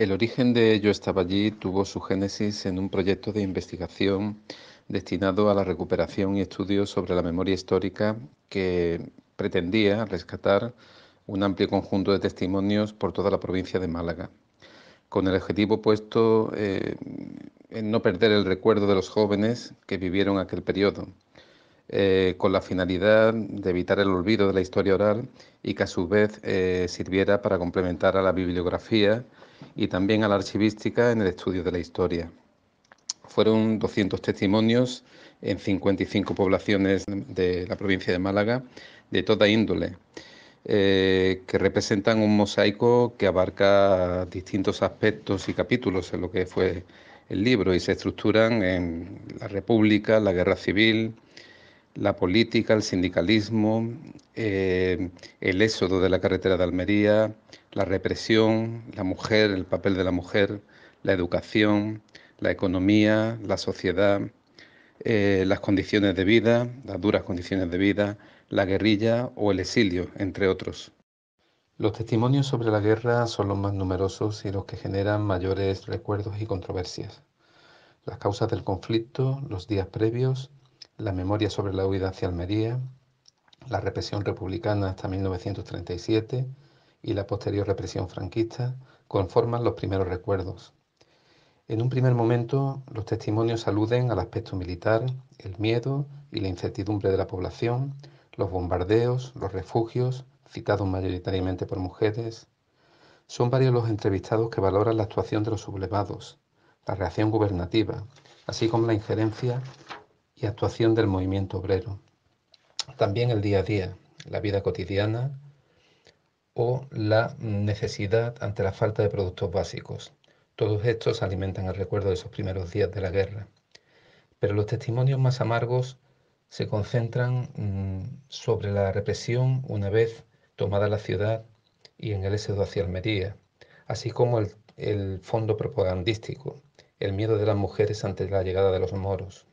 El origen de Yo estaba allí tuvo su génesis en un proyecto de investigación destinado a la recuperación y estudio sobre la memoria histórica que pretendía rescatar un amplio conjunto de testimonios por toda la provincia de Málaga, con el objetivo puesto eh, en no perder el recuerdo de los jóvenes que vivieron aquel periodo, eh, con la finalidad de evitar el olvido de la historia oral y que a su vez eh, sirviera para complementar a la bibliografía y también a la archivística en el estudio de la historia. Fueron 200 testimonios en 55 poblaciones de la provincia de Málaga, de toda índole, eh, que representan un mosaico que abarca distintos aspectos y capítulos en lo que fue el libro y se estructuran en la República, la Guerra Civil, la política, el sindicalismo, eh, el éxodo de la carretera de Almería, la represión, la mujer, el papel de la mujer, la educación, la economía, la sociedad, eh, las condiciones de vida, las duras condiciones de vida, la guerrilla o el exilio, entre otros. Los testimonios sobre la guerra son los más numerosos y los que generan mayores recuerdos y controversias. Las causas del conflicto, los días previos, la memoria sobre la huida hacia Almería, la represión republicana hasta 1937 y la posterior represión franquista conforman los primeros recuerdos. En un primer momento, los testimonios aluden al aspecto militar, el miedo y la incertidumbre de la población, los bombardeos, los refugios, citados mayoritariamente por mujeres. Son varios los entrevistados que valoran la actuación de los sublevados, la reacción gubernativa, así como la injerencia y actuación del movimiento obrero. También el día a día, la vida cotidiana o la necesidad ante la falta de productos básicos. Todos estos alimentan el recuerdo de esos primeros días de la guerra. Pero los testimonios más amargos se concentran mm, sobre la represión una vez tomada la ciudad y en el éxodo hacia Almería, así como el, el fondo propagandístico, el miedo de las mujeres ante la llegada de los moros.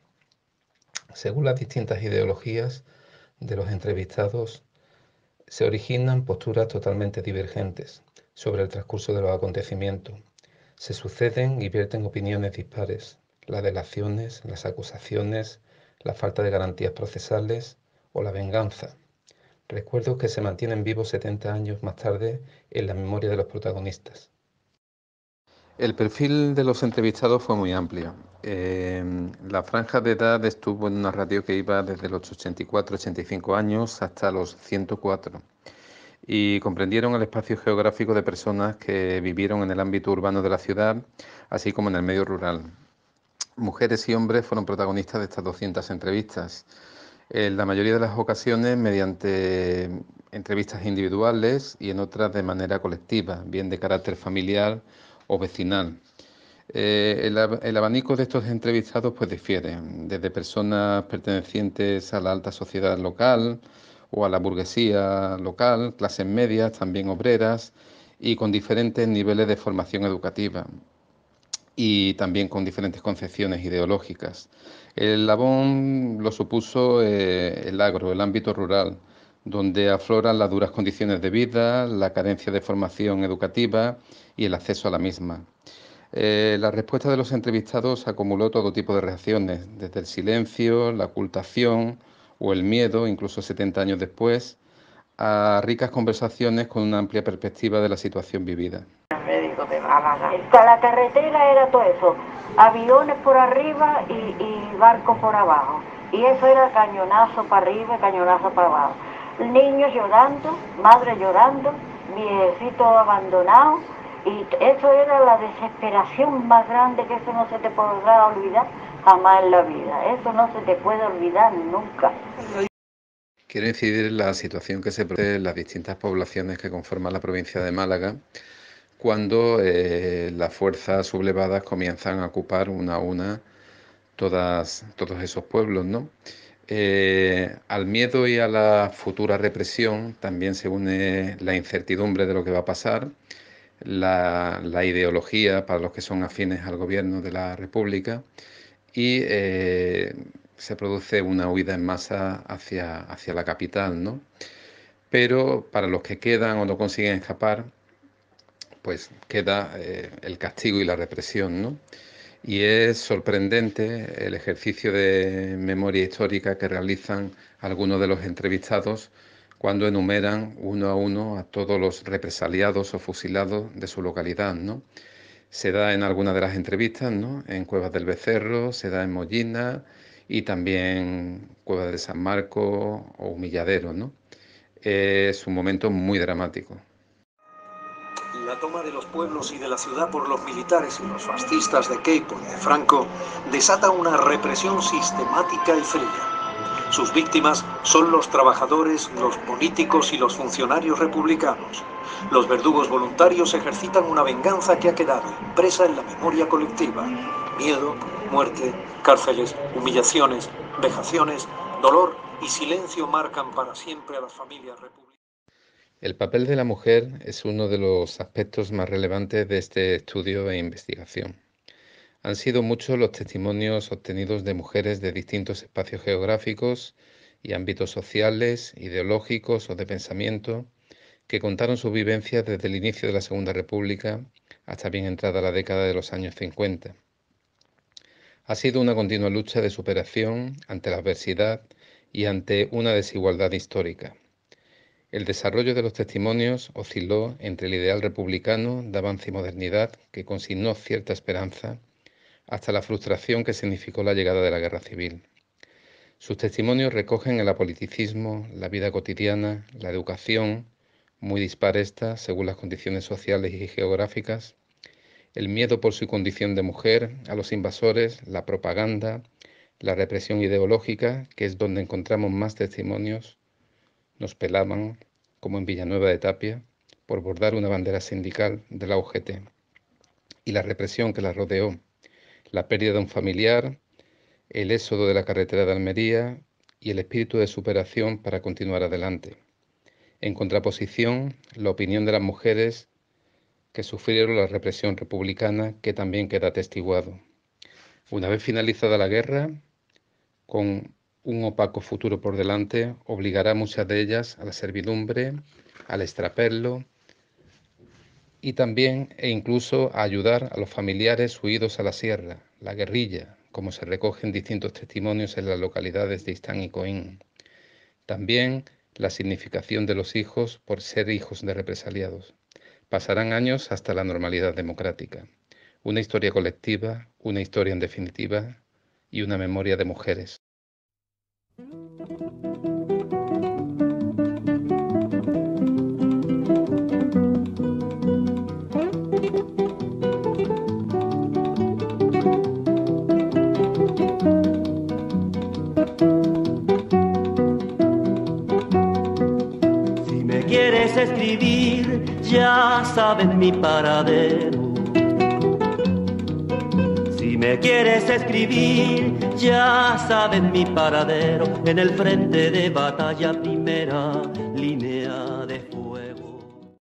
Según las distintas ideologías de los entrevistados, se originan posturas totalmente divergentes sobre el transcurso de los acontecimientos. Se suceden y vierten opiniones dispares, las delaciones, las acusaciones, la falta de garantías procesales o la venganza. Recuerdos que se mantienen vivos 70 años más tarde en la memoria de los protagonistas. El perfil de los entrevistados fue muy amplio. Eh, la franja de edad estuvo en una radio que iba desde los 84, 85 años hasta los 104 y comprendieron el espacio geográfico de personas que vivieron en el ámbito urbano de la ciudad, así como en el medio rural. Mujeres y hombres fueron protagonistas de estas 200 entrevistas, en la mayoría de las ocasiones mediante entrevistas individuales y en otras de manera colectiva, bien de carácter familiar o vecinal. Eh, el, abanico de estos entrevistados pues difiere, desde personas pertenecientes a la alta sociedad local o a la burguesía local, clases medias, también obreras y con diferentes niveles de formación educativa y también con diferentes concepciones ideológicas. El labón lo supuso eh, el agro, el ámbito rural, donde afloran las duras condiciones de vida, la carencia de formación educativa y el acceso a la misma. Eh, la respuesta de los entrevistados acumuló todo tipo de reacciones, desde el silencio, la ocultación o el miedo, incluso 70 años después, a ricas conversaciones con una amplia perspectiva de la situación vivida. La carretera era todo eso, aviones por arriba y, y barcos por abajo. Y eso era cañonazo para arriba cañonazo para abajo. Niños llorando, madre llorando, viejito abandonado, y eso era la desesperación más grande que eso no se te podrá olvidar jamás en la vida. Eso no se te puede olvidar nunca. Quiero incidir en la situación que se produce en las distintas poblaciones que conforman la provincia de Málaga cuando eh, las fuerzas sublevadas comienzan a ocupar una a una todas, todos esos pueblos, ¿no? Eh, al miedo y a la futura represión también se une la incertidumbre de lo que va a pasar, la, ideología para los que son afines al gobierno de la República y eh, se produce una huida en masa hacia, hacia la capital, ¿no? Pero para los que quedan o no consiguen escapar, pues queda eh, el castigo y la represión, ¿no? Y es sorprendente el ejercicio de memoria histórica que realizan algunos de los entrevistados cuando enumeran uno a uno a todos los represaliados o fusilados de su localidad, ¿no? Se da en algunas de las entrevistas, ¿no? En Cuevas del Becerro, se da en Mollina y también Cuevas de San Marco o Humilladero, ¿no? Es un momento muy dramático. La toma de los pueblos y de la ciudad por los militares y los fascistas de Keipo y de Franco desata una represión sistemática y fría. Sus víctimas son los trabajadores, los políticos y los funcionarios republicanos. Los verdugos voluntarios ejercitan una venganza que ha quedado impresa en la memoria colectiva. Miedo, muerte, cárceles, humillaciones, vejaciones, dolor y silencio marcan para siempre a las familias republicanas. El papel de la mujer es uno de los aspectos más relevantes de este estudio e investigación. Han sido muchos los testimonios obtenidos de mujeres de distintos espacios geográficos y ámbitos sociales, ideológicos o de pensamiento que contaron su vivencia desde el inicio de la Segunda República hasta bien entrada la década de los años 50. Ha sido una continua lucha de superación ante la adversidad y ante una desigualdad histórica. El desarrollo de los testimonios osciló entre el ideal republicano de avance y modernidad que consignó cierta esperanza hasta la frustración que significó la llegada de la guerra civil. Sus testimonios recogen el apoliticismo, la vida cotidiana, la educación, muy dispar esta según las condiciones sociales y geográficas, el miedo por su condición de mujer a los invasores, la propaganda, la represión ideológica, que es donde encontramos más testimonios, nos pelaban, como en Villanueva de Tapia, por bordar una bandera sindical de la UGT, y la represión que la rodeó, la pérdida de un familiar, el éxodo de la carretera de Almería y el espíritu de superación para continuar adelante. En contraposición, la opinión de las mujeres que sufrieron la represión republicana que también queda atestiguado. Una vez finalizada la guerra, con un opaco futuro por delante obligará a muchas de ellas a la servidumbre, al extraperlo y también e incluso a ayudar a los familiares huidos a la sierra, la guerrilla, como se recogen distintos testimonios en las localidades de Istán y Coín. También la significación de los hijos por ser hijos de represaliados. Pasarán años hasta la normalidad democrática. Una historia colectiva, una historia en definitiva y una memoria de mujeres. Quieres escribir, ya sabes mi paradero me quieres escribir, ya sabes mi paradero en el frente de batalla primera línea.